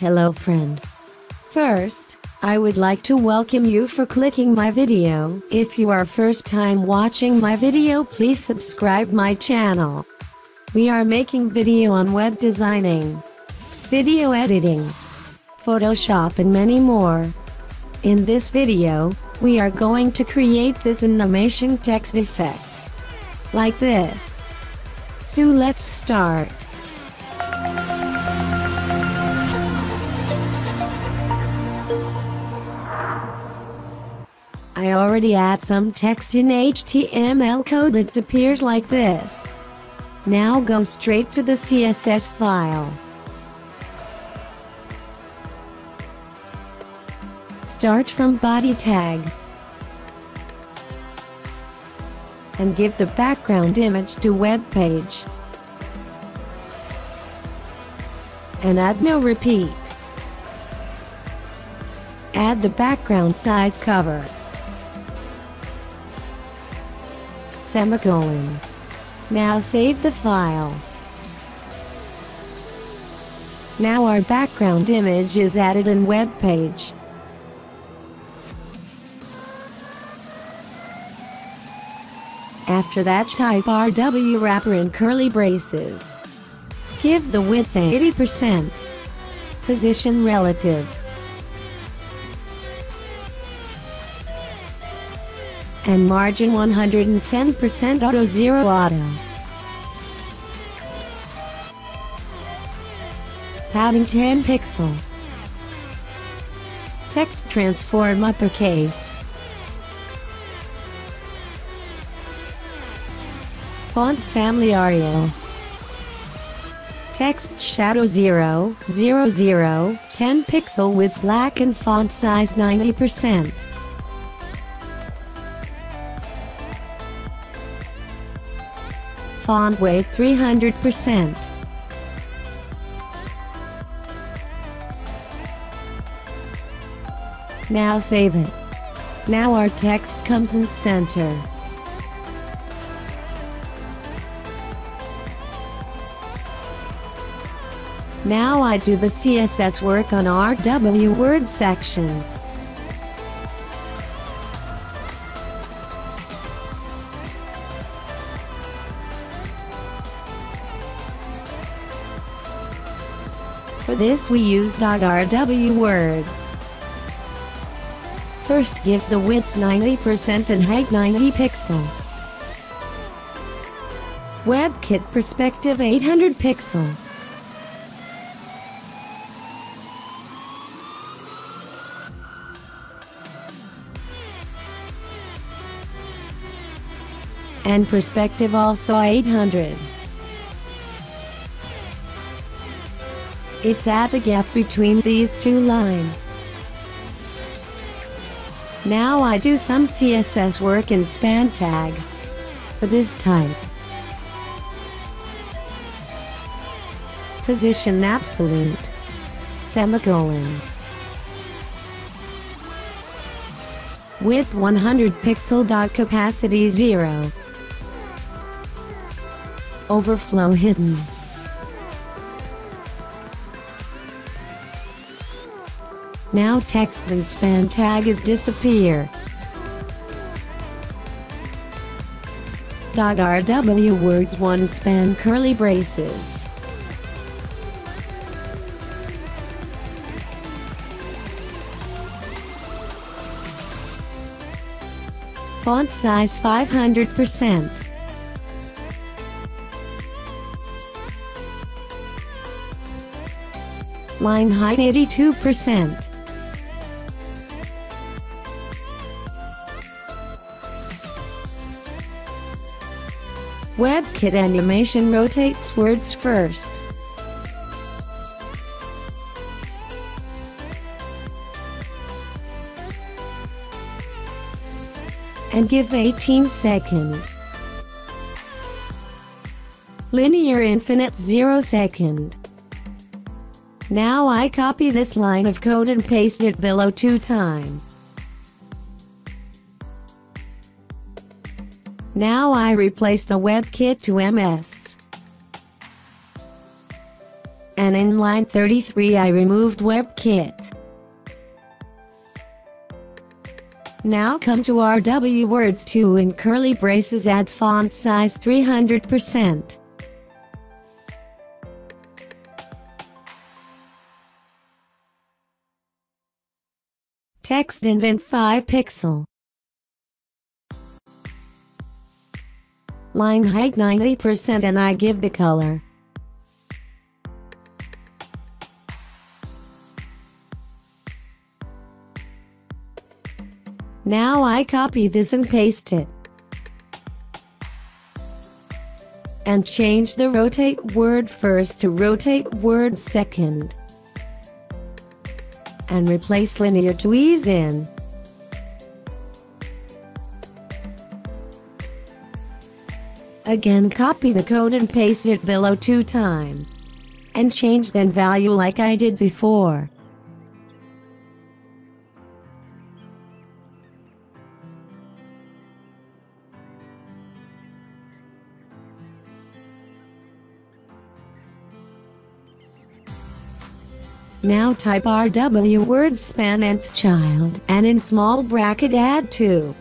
Hello friend. First, I would like to welcome you for clicking my video. If you are first time watching my video please subscribe my channel. We are making video on web designing, video editing, Photoshop and many more. In this video, we are going to create this animation text effect. Like this. So let's start. I already add some text in HTML code that appears like this. Now go straight to the CSS file. Start from body tag. And give the background image to web page. And add no repeat. Add the background size cover. Semicolon. Now save the file. Now our background image is added in web page. After that type RW wrapper in curly braces. Give the width 80%. Position relative. And margin 110% auto zero auto. Padding 10 pixel. Text transform uppercase. Font family Arial. Text shadow 0, 0, 0, 10 pixel with black and font size 90%. Font weight 300%. Now save it. Now our text comes in center. Now I do the CSS work on RW Words section. This we use .rw words. First give the width 90% and height 90 pixel. WebKit perspective 800 pixel. and perspective also 800. It's at the gap between these two lines. Now I do some CSS work in span tag. For this type. Position absolute. Semicolon. Width 100 pixel. Dot opacity 0 overflow hidden. Now text and span tag is disappear. .rw words 1 span curly braces. Font size 500%. line height 82%. WebKit animation rotates words first. And give 18 second. Linear infinite 0 second. Now I copy this line of code and paste it below two times. Now I replace the WebKit to MS. And in line 33 I removed WebKit. Now come to RW words 2 in curly braces add font size 300%. Text indent 5 pixel. Line height 90% and I give the color. Now I copy this and paste it. And change the rotate word first to rotate word second. And replace linear to ease in. Again copy the code and paste it below two times. And change then value like I did before. Now type RW word span nth child and in small bracket add 2.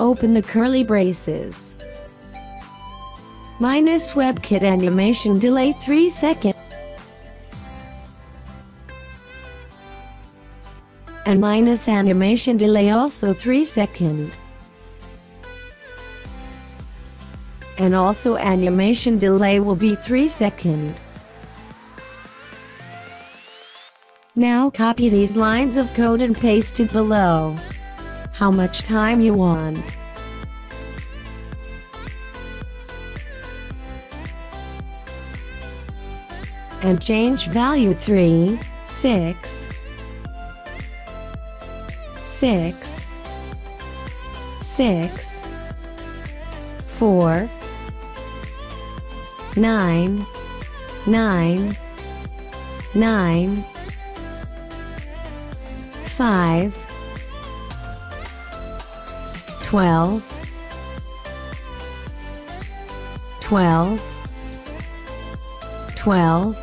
Open the curly braces. Minus WebKit animation delay 3 seconds. And minus animation delay also 3 seconds. And also animation delay will be 3 second. Now copy these lines of code and paste it below. How much time you want. And change value 3, 6, 6, 6, 4, 9, 9, 9, five, twelve, twelve, twelve,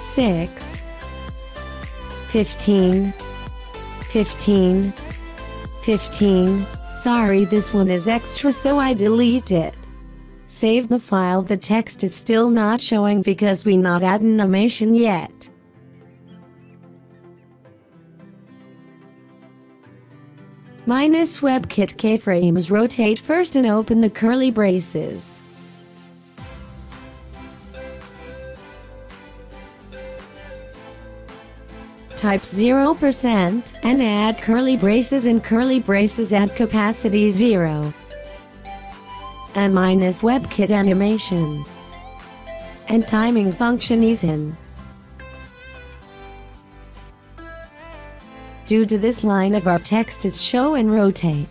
six, fifteen, fifteen, fifteen. Sorry this one is extra so I delete it. Save the file the text is still not showing because we not add animation yet. Minus WebKit keyframes rotate first and open the curly braces. Type 0% and add curly braces and curly braces add opacity 0. And minus WebKit animation. And timing function ease in. Due to this line of our text is show and rotate.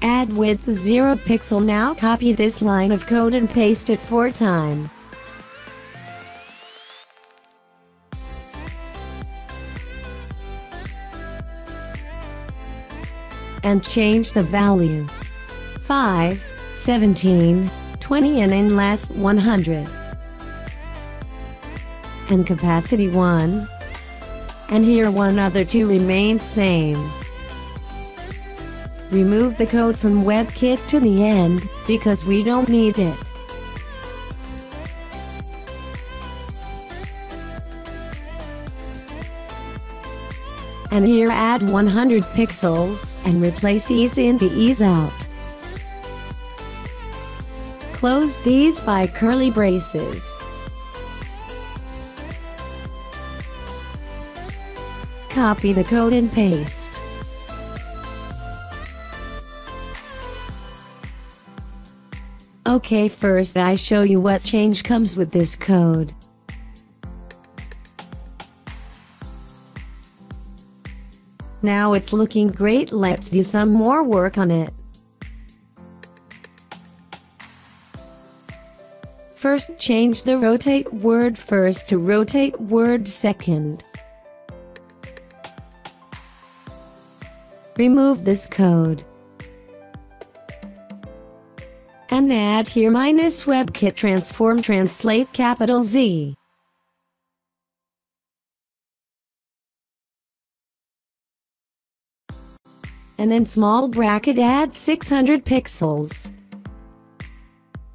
Add width 0 pixel now copy this line of code and paste it 4 times. And change the value. 5, 17, 20 and in last 100. And opacity 1, and here one other two remains same. Remove the code from WebKit to the end, because we don't need it. And here add 100 pixels, and replace ease in to ease out. Close these by curly braces. Copy the code and paste. Okay first I show you what change comes with this code. Now it's looking great let's do some more work on it. First change the rotate word first to rotate word second. Remove this code. And add here minus WebKit transform translate capital Z. And in small bracket add 600 pixels.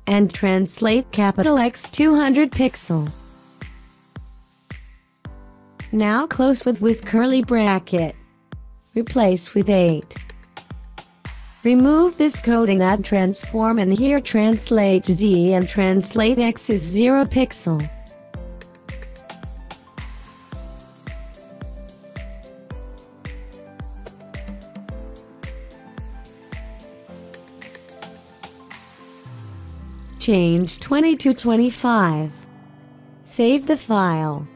And translate capital X 200 pixel. Now close with with curly bracket. Replace with 8. Remove this code and add transform and here translate Z and translate X is 0 pixel. Change 20 to 25. Save the file.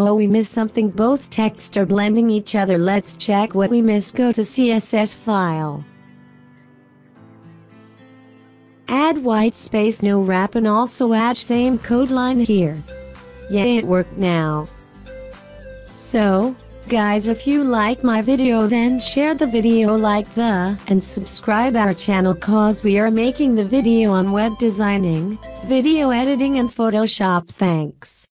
Oh we missed something both texts are blending each other let's check what we missed go to CSS file. Add white space no wrap and also add same code line here. Yeah it worked now. So, guys if you like my video then share the video like the and subscribe our channel cause we are making the video on web designing, video editing and Photoshop thanks.